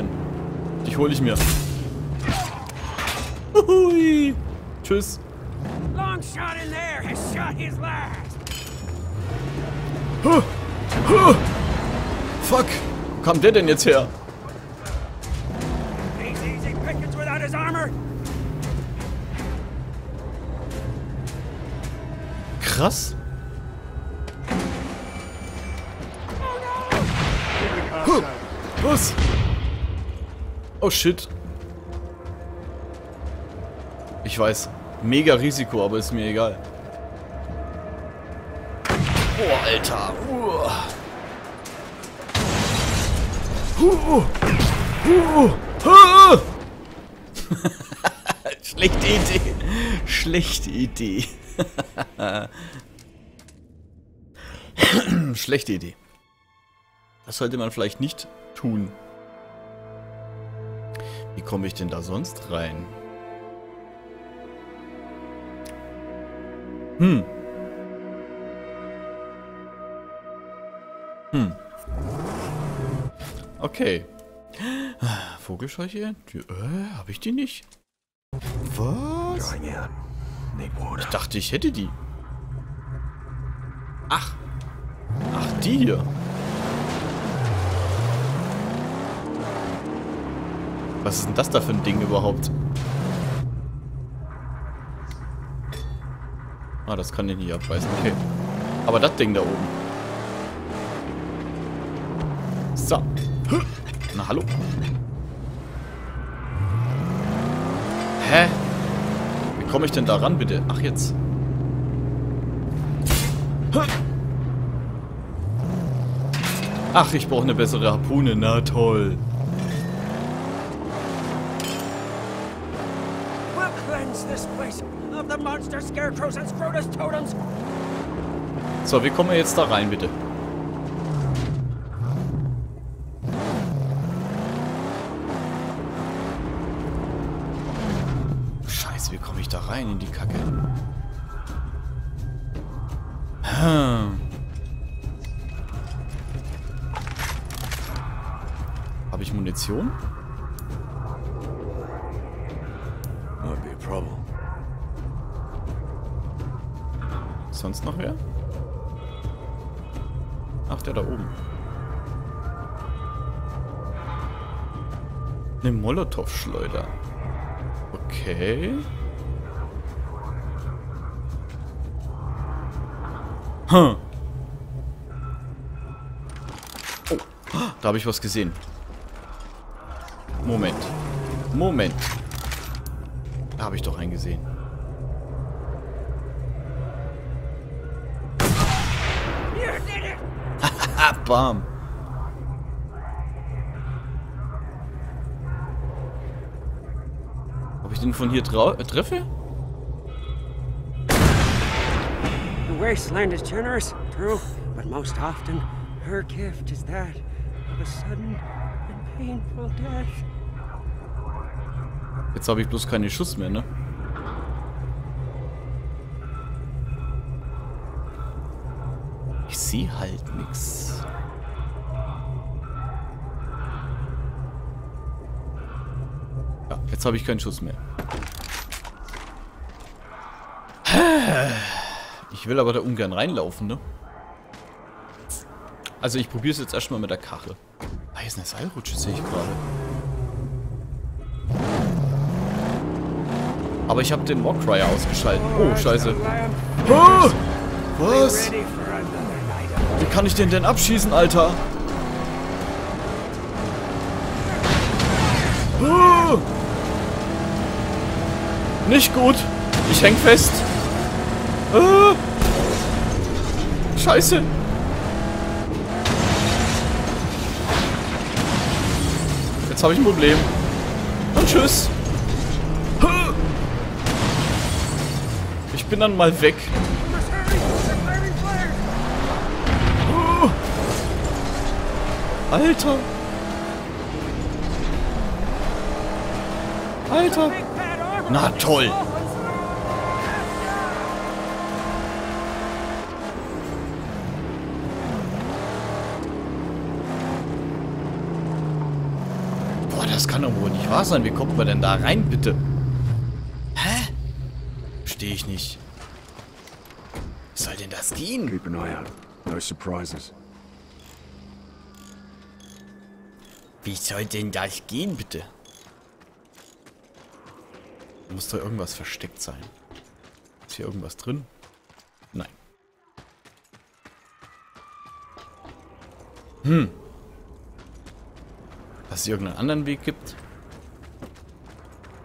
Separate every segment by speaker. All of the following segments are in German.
Speaker 1: Dich hole ich mir. Hui. Tschüss.
Speaker 2: Long shot in there has shot his last.
Speaker 1: Huh. Huh. Fuck. Wo kam der denn jetzt her? Krass. Huh. Was? Oh shit. Ich weiß. Mega Risiko, aber ist mir egal. Oh, Alter. Uah. Huh. Huh. Huh. Schlechte Idee. Schlechte Idee. Schlechte Idee. Das sollte man vielleicht nicht tun. Komme ich denn da sonst rein? Hm. Hm. Okay. Vogelscheuche? Die, äh, habe ich die nicht? Was? Ich dachte, ich hätte die. Ach. Ach, die hier. Was ist denn das da für ein Ding überhaupt? Ah, das kann ich nicht abreißen. Okay. Aber das Ding da oben. So. Na, hallo? Hä? Wie komme ich denn da ran, bitte? Ach, jetzt. Ach, ich brauche eine bessere Harpune. Na toll. So, wie kommen wir jetzt da rein, bitte? Scheiße, wie komme ich da rein in die Kacke? Hm. Habe ich Munition? Sonst noch wer? Ach, der da oben. Eine Molotow-Schleuder. Okay. Hm. Oh, da habe ich was gesehen. Moment. Moment. Da habe ich doch einen gesehen. Bam. Ob ich den von hier äh, treffe?
Speaker 2: The wasteland is generous, true, but most often her gift is that of a sudden and painful death.
Speaker 1: Jetzt habe ich bloß keine Schuss mehr, ne? Ich sehe halt nix. Jetzt habe ich keinen Schuss mehr. Ich will aber da ungern reinlaufen, ne? Also ich probiere es jetzt erstmal mit der Karre. Ah, hier ist eine Seilrutsche, sehe ich gerade. Aber ich habe den Warcryer ausgeschaltet. Oh, scheiße. Ah! Was? Wie kann ich den denn abschießen, Alter? Nicht gut. Ich häng fest. Ah! Scheiße. Jetzt habe ich ein Problem. Und tschüss. Ah! Ich bin dann mal weg. Oh. Alter. Alter. Na toll. das kann doch wohl nicht wahr sein. Wie kommt man denn da rein, bitte? Hä? Verstehe ich nicht. Was soll denn das gehen?
Speaker 3: Keep an eye out. No surprises.
Speaker 1: Wie soll denn das gehen, bitte? Muss da irgendwas versteckt sein. Ist hier irgendwas drin? Nein. Hm. Dass es irgendeinen anderen Weg gibt?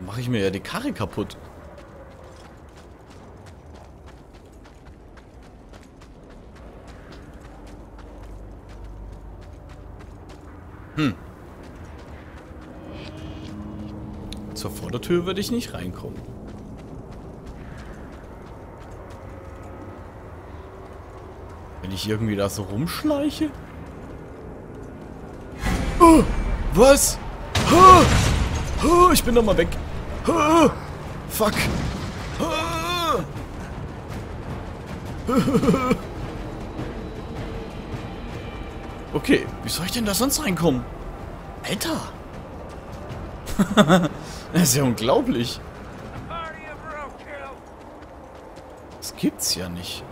Speaker 1: Mache ich mir ja die Karre kaputt. Zur Vordertür würde ich nicht reinkommen. Wenn ich irgendwie da so rumschleiche? Oh, was? Oh, oh, ich bin doch mal weg. Oh, fuck. Okay, wie soll ich denn da sonst reinkommen? Alter! das ist ja unglaublich. Das gibt's ja nicht.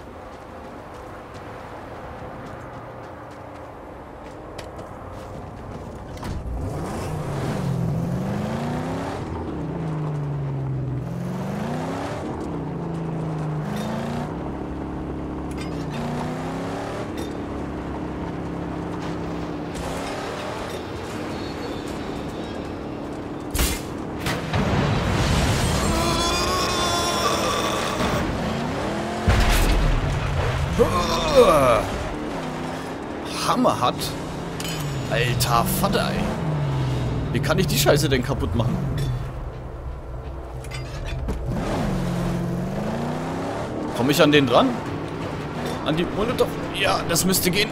Speaker 1: Hammer hat. Alter Vater, ey. Wie kann ich die Scheiße denn kaputt machen? Komme ich an den dran? An die Molotov? Ja, das müsste gehen.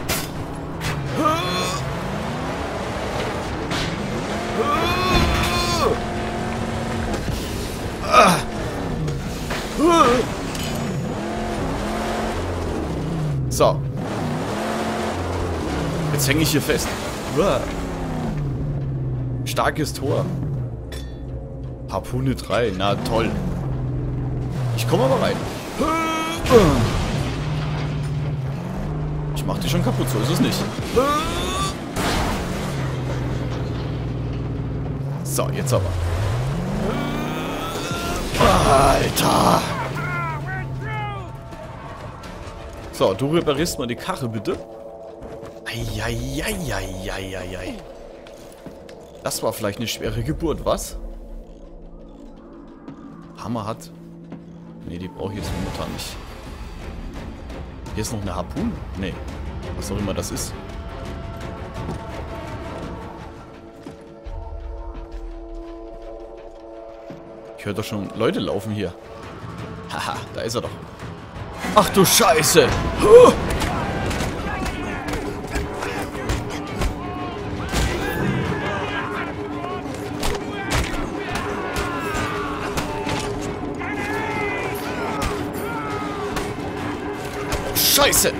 Speaker 1: Jetzt hänge ich hier fest. Uah. Starkes Tor. Harpune 3. Na toll. Ich komme aber rein. Ich mach die schon kaputt, so ist es nicht. So, jetzt aber. Alter. So, du reparierst mal die Karre, bitte. Eieieiei. Das war vielleicht eine schwere Geburt, was? Hammer hat. Ne, die brauche ich jetzt momentan nicht. Hier ist noch eine Harpune? Ne. Was auch immer das ist. Ich höre doch schon Leute laufen hier. Haha, da ist er doch. Ach du Scheiße! Huh! Scheiße!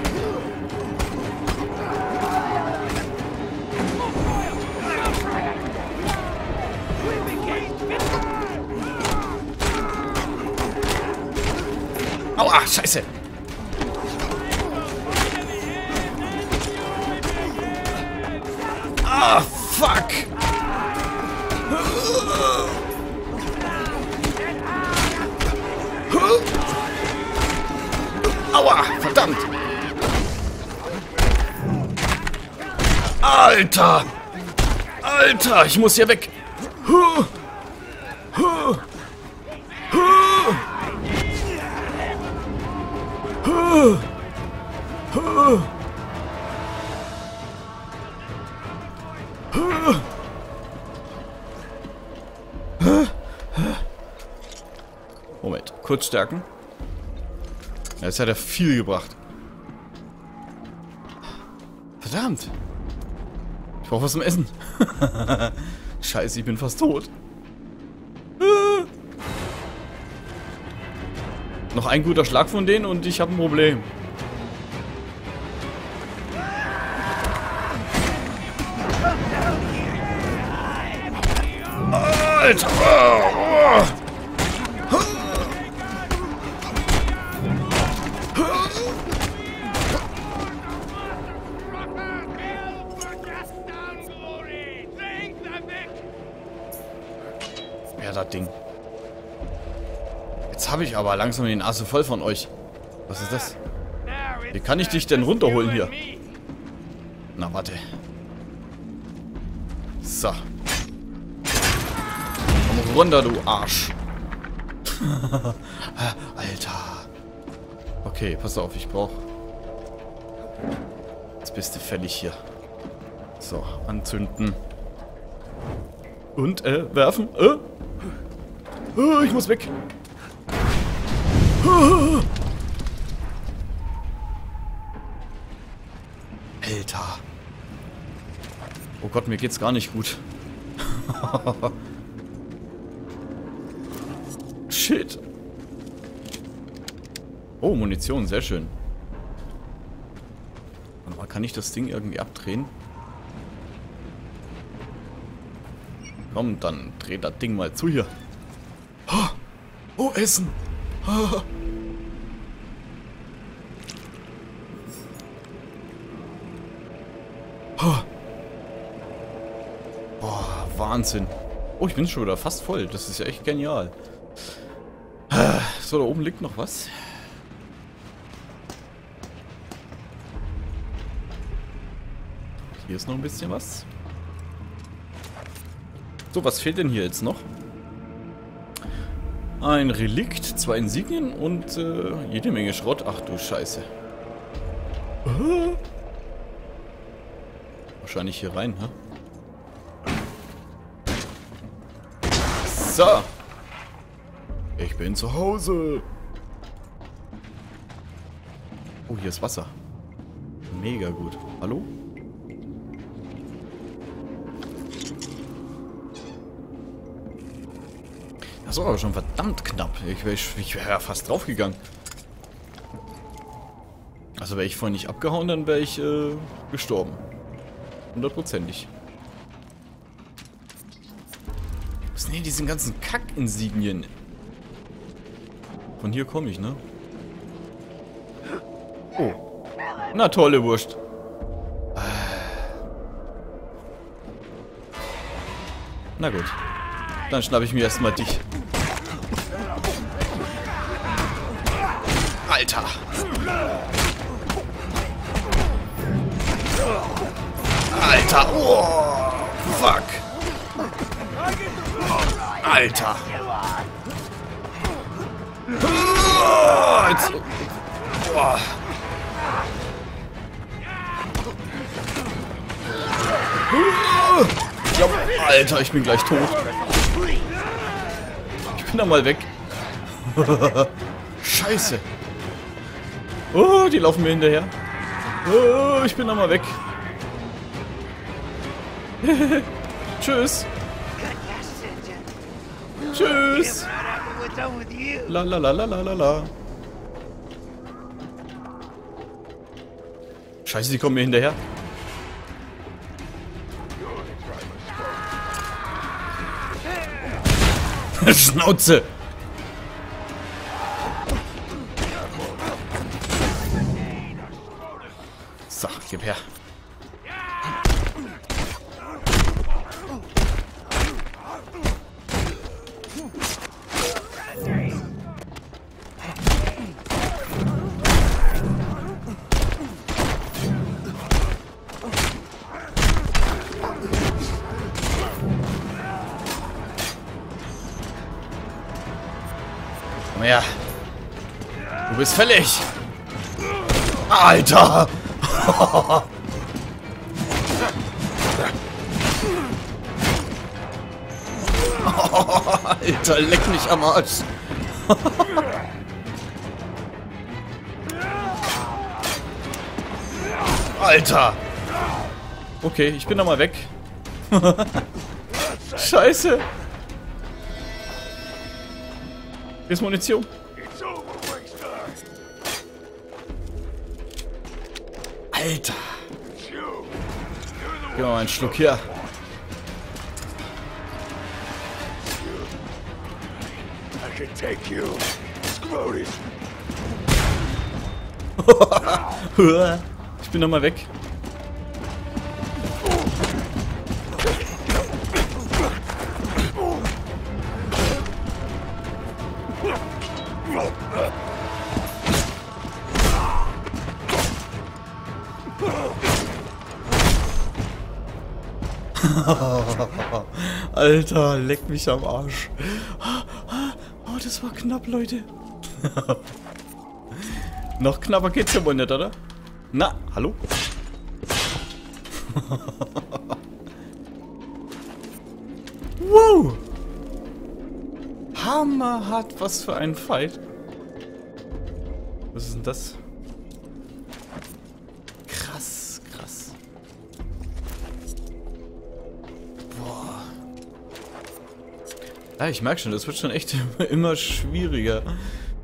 Speaker 1: Aua, scheiße! Ah, fuck! Alter! Alter, ich muss hier weg! Huh. Huh. Huh. Moment, kurz stärken. Jetzt hat er viel gebracht. Verdammt. Brauche was zum Essen. Scheiße, ich bin fast tot. Noch ein guter Schlag von denen und ich habe ein Problem. Alter! Aber langsam den Asse voll von euch. Was ist das? Wie kann ich dich denn runterholen hier? Na, warte. So. Komm runter, du Arsch. Alter. Okay, pass auf, ich brauch... Jetzt bist du fällig hier. So, anzünden. Und, äh, werfen. Äh? Äh, ich muss weg. Alter. Oh Gott, mir geht's gar nicht gut. Shit. Oh, Munition, sehr schön. Warte mal, kann ich das Ding irgendwie abdrehen? Komm, dann dreh das Ding mal zu hier. Oh, Essen. Boah, Wahnsinn. Oh, ich bin schon wieder fast voll. Das ist ja echt genial. So, da oben liegt noch was. Hier ist noch ein bisschen was. So, was fehlt denn hier jetzt noch? Ein Relikt, zwei Insignien und äh, jede Menge Schrott. Ach du Scheiße. Wahrscheinlich hier rein, hä? So. Ich bin zu Hause. Oh, hier ist Wasser. Mega gut. Hallo? Das war aber schon verdammt knapp. Ich wäre ich wär ja fast draufgegangen. Also wäre ich vorhin nicht abgehauen, dann wäre ich äh, gestorben. Hundertprozentig. Was sind denn diese ganzen Kack-Insignien? Von hier komme ich, ne? Oh. Na tolle Wurst. Na gut. Dann schnapp ich mir erstmal dich. Alter. Alter. Oh, fuck. Alter. Alter, ich bin gleich tot. Ich bin da mal weg. Scheiße. Oh, die laufen mir hinterher. Oh, ich bin da mal weg. Tschüss. Tschüss. La la la la la la. Scheiße, die kommen mir hinterher. Schnauze. Gib her. Her. Du bist fällig. Alter. Alter, leck mich am Arsch. Alter. Okay, ich bin da mal weg. Scheiße. Hier ist Munition. Alter. Genau, ein Schluck hier. ich bin nochmal weg. Alter, leck mich am Arsch. Oh, das war knapp, Leute. Noch knapper geht's ja wohl nicht, oder? Na, hallo? wow! Hammerhart, was für ein Fight. Was ist denn das? Ja, ich merke schon, das wird schon echt immer schwieriger,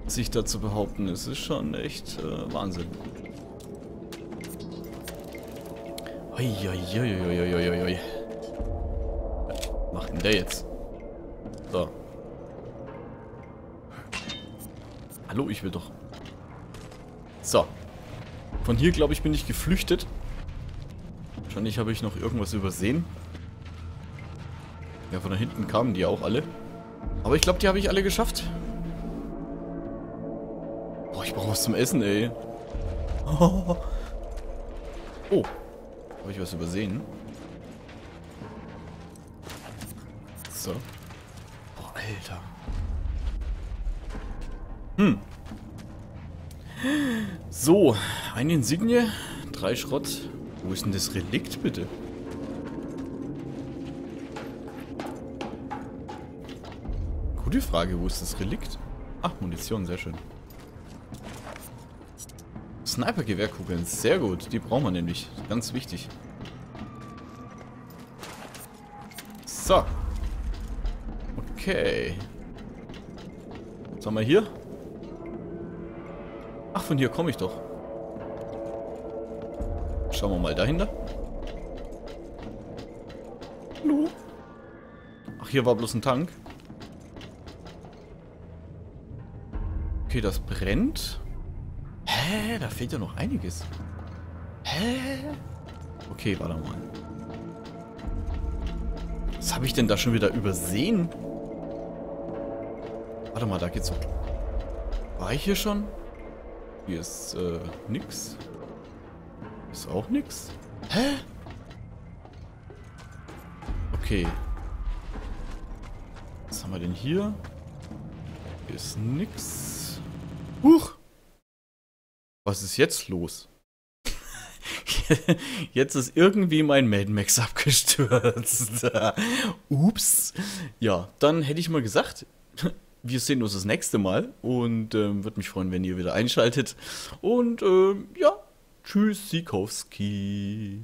Speaker 1: sich da zu behaupten. Es ist schon echt äh, Wahnsinn. Uiuiuiuiuiui. Was macht denn der jetzt? So. Hallo, ich will doch. So. Von hier, glaube ich, bin ich geflüchtet. Wahrscheinlich habe ich noch irgendwas übersehen. Ja, von da hinten kamen die auch alle. Aber ich glaube, die habe ich alle geschafft. Boah, ich brauche was zum Essen, ey. Oh. oh. Habe ich was übersehen? So. Boah, Alter. Hm. So, eine Insignie, drei Schrott. Wo ist denn das Relikt, bitte? Gute Frage, wo ist das Relikt? Ach, Munition, sehr schön. Sniper-Gewehrkugeln, sehr gut. Die brauchen wir nämlich. Ganz wichtig. So. Okay. Was haben wir hier? Ach, von hier komme ich doch. Schauen wir mal dahinter. Hallo? Ach, hier war bloß ein Tank. Okay, das brennt. Hä? Da fehlt ja noch einiges. Hä? Okay, warte mal. Was habe ich denn da schon wieder übersehen? Warte mal, da geht's doch. War ich hier schon? Hier ist, äh, nix. Ist auch nix. Hä? Okay. Was haben wir denn hier? Hier ist nix. Huch! Was ist jetzt los? Jetzt ist irgendwie mein Mad Max abgestürzt. Ups. Ja, dann hätte ich mal gesagt, wir sehen uns das nächste Mal und ähm, würde mich freuen, wenn ihr wieder einschaltet. Und ähm, ja, tschüss, Sikowski.